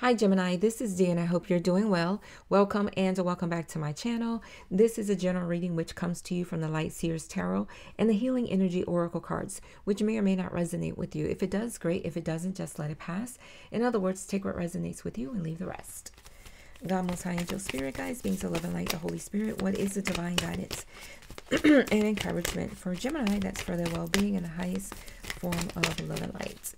Hi Gemini, this is Dee and I hope you're doing well. Welcome and welcome back to my channel. This is a general reading which comes to you from the Light Seers Tarot and the Healing Energy Oracle cards, which may or may not resonate with you. If it does, great. If it doesn't, just let it pass. In other words, take what resonates with you and leave the rest. God, Most High Angel Spirit Guides, beings of love and light, the Holy Spirit, what is the divine guidance and encouragement for Gemini? That's for their well-being and the highest form of love and light.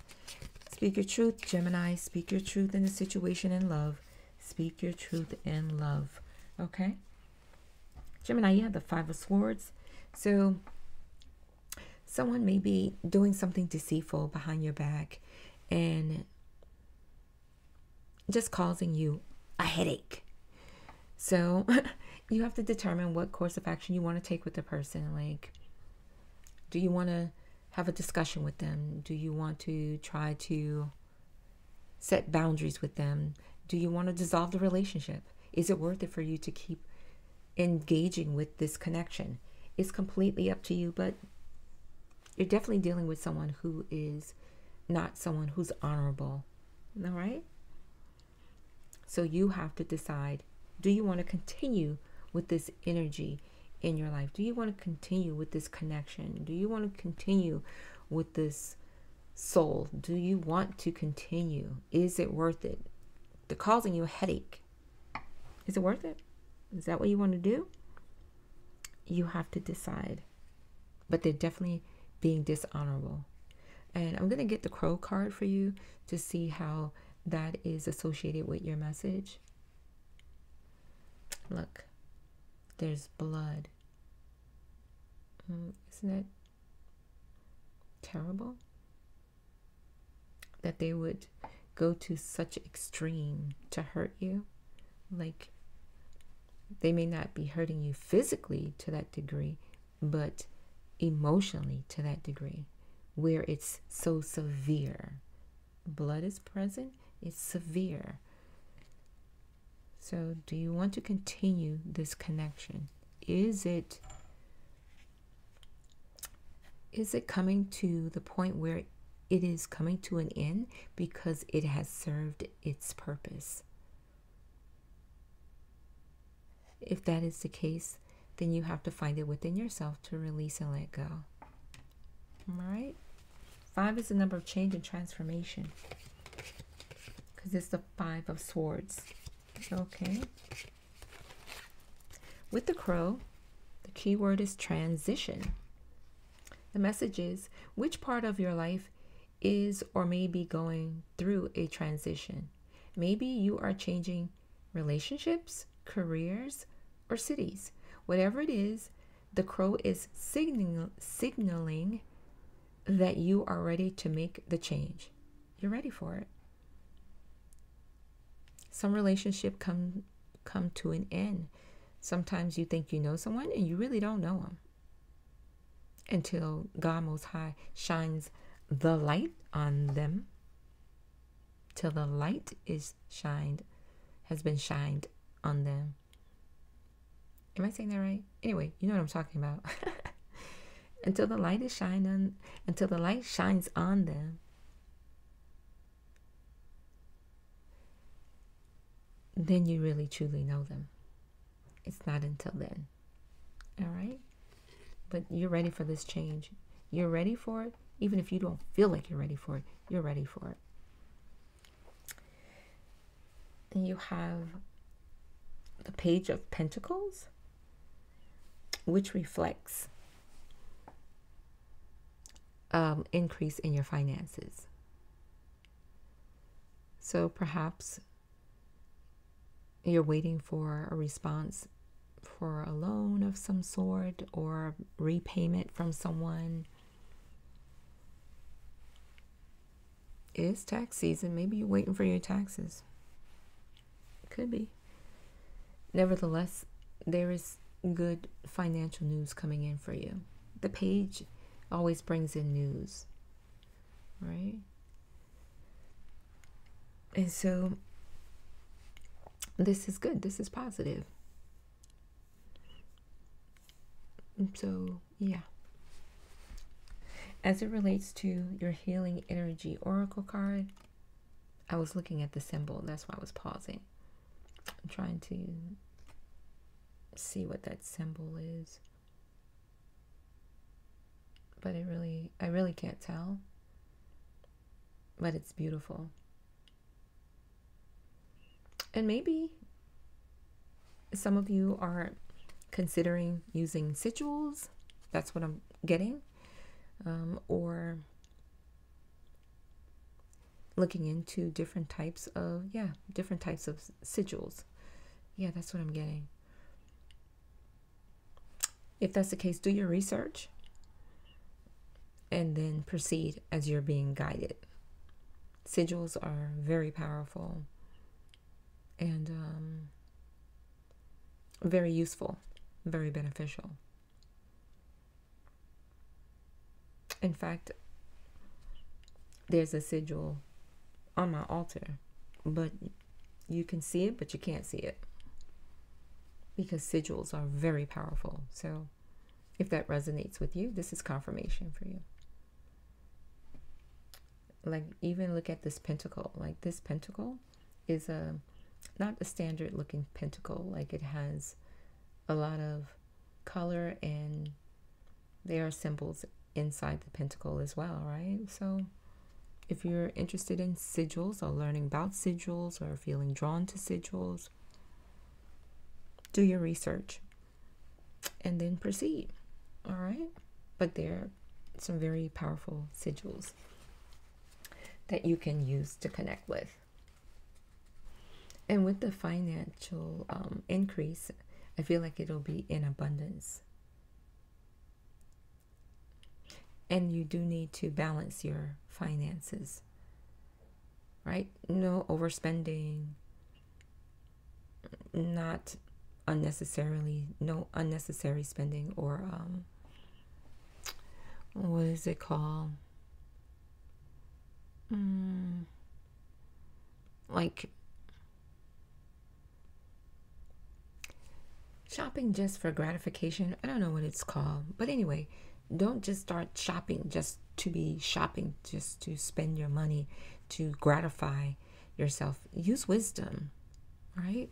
Speak your truth, Gemini. Speak your truth in the situation in love. Speak your truth in love. Okay? Gemini, you have the Five of Swords. So, someone may be doing something deceitful behind your back and just causing you a headache. So, you have to determine what course of action you want to take with the person. Like, do you want to have a discussion with them? Do you want to try to set boundaries with them? Do you want to dissolve the relationship? Is it worth it for you to keep engaging with this connection? It's completely up to you, but you're definitely dealing with someone who is not someone who's honorable. All right? So you have to decide do you want to continue with this energy in your life? Do you want to continue with this connection? Do you want to continue with this soul? Do you want to continue? Is it worth it? They're causing you a headache. Is it worth it? Is that what you want to do? You have to decide. But they're definitely being dishonorable. And I'm going to get the crow card for you to see how that is associated with your message. Look, there's blood. Mm, isn't it terrible that they would go to such extreme to hurt you? Like, they may not be hurting you physically to that degree, but emotionally to that degree, where it's so severe. Blood is present, it's severe. So, do you want to continue this connection? Is it is it coming to the point where it is coming to an end because it has served its purpose? If that is the case, then you have to find it within yourself to release and let go. All right? Five is the number of change and transformation because it's the Five of Swords. Okay. With the crow, the key word is transition. The message is which part of your life is or may be going through a transition. Maybe you are changing relationships, careers, or cities. Whatever it is, the crow is signal, signaling that you are ready to make the change. You're ready for it. Some relationship come come to an end. Sometimes you think you know someone and you really don't know them until God Most High shines the light on them, till the light is shined, has been shined on them. Am I saying that right? Anyway, you know what I'm talking about. until the light is shined on, until the light shines on them. Then you really truly know them. It's not until then. But you're ready for this change. You're ready for it, even if you don't feel like you're ready for it. You're ready for it. And you have the Page of Pentacles, which reflects um, increase in your finances. So perhaps you're waiting for a response for a loan of some sort or repayment from someone. It is tax season. Maybe you're waiting for your taxes. Could be. Nevertheless, there is good financial news coming in for you. The page always brings in news, right? And so this is good. This is positive. Mm, so, yeah. As it relates to your healing energy oracle card, I was looking at the symbol. That's why I was pausing. I'm trying to see what that symbol is. But it really, I really can't tell. But it's beautiful. And maybe some of you are considering using sigils. That's what I'm getting. Um, or looking into different types of, yeah, different types of sigils. Yeah, that's what I'm getting. If that's the case, do your research and then proceed as you're being guided. Sigils are very powerful and um, very useful, very beneficial. In fact, there's a sigil on my altar, but you can see it, but you can't see it because sigils are very powerful. So, if that resonates with you, this is confirmation for you. Like, even look at this pentacle. Like, this pentacle is a not a standard looking pentacle. Like, it has a lot of color and there are symbols inside the pentacle as well, right? So, if you're interested in sigils or learning about sigils or feeling drawn to sigils, do your research and then proceed. All right. But there are some very powerful sigils that you can use to connect with. And with the financial um, increase, I feel like it'll be in abundance. And you do need to balance your finances, right? No overspending, not unnecessarily, no unnecessary spending or um, what is it called? Mm, like shopping just for gratification. I don't know what it's called, but anyway, don't just start shopping just to be shopping, just to spend your money to gratify yourself. Use wisdom, right?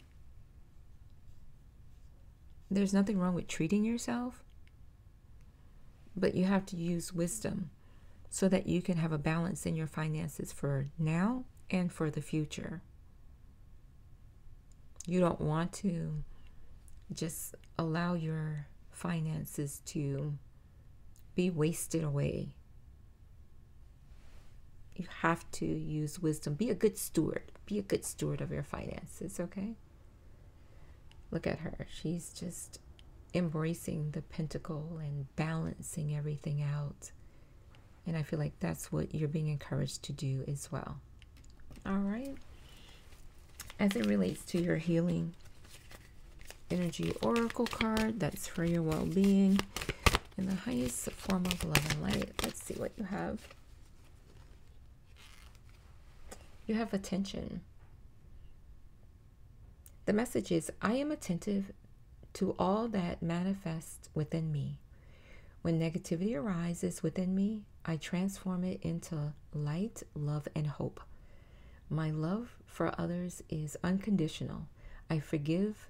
There's nothing wrong with treating yourself, but you have to use wisdom so that you can have a balance in your finances for now and for the future. You don't want to just allow your finances to be wasted away. You have to use wisdom. Be a good steward. Be a good steward of your finances, okay? Look at her. She's just embracing the pentacle and balancing everything out. And I feel like that's what you're being encouraged to do as well. All right. As it relates to your healing energy oracle card, that's for your well being in the highest form of love and light. Let's see what you have. You have attention. The message is I am attentive to all that manifests within me. When negativity arises within me, I transform it into light, love, and hope. My love for others is unconditional. I forgive.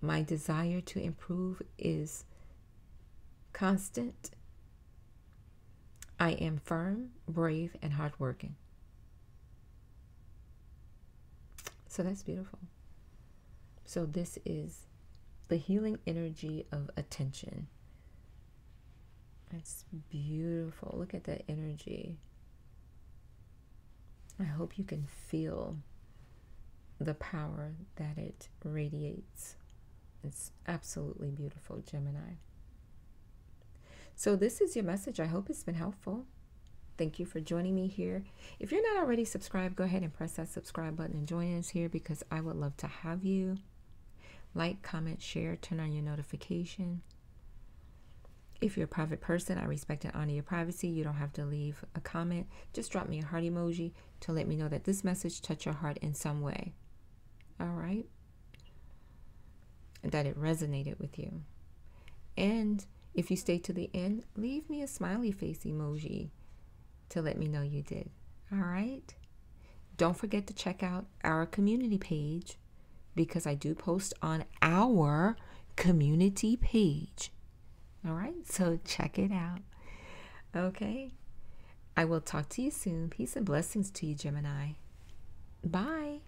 My desire to improve is constant. I am firm, brave, and hardworking. So that's beautiful. So, this is the healing energy of attention. That's beautiful. Look at that energy. I hope you can feel the power that it radiates. It's absolutely beautiful, Gemini. So, this is your message. I hope it's been helpful. Thank you for joining me here. If you're not already subscribed, go ahead and press that subscribe button and join us here because I would love to have you. Like, comment, share, turn on your notification. If you're a private person, I respect and honor your privacy. You don't have to leave a comment. Just drop me a heart emoji to let me know that this message touched your heart in some way. All right? That it resonated with you. And if you stay to the end, leave me a smiley face emoji to let me know you did. All right? don't forget to check out our community page because I do post on our community page. All right, so check it out. Okay, I will talk to you soon. Peace and blessings to you, Gemini. Bye.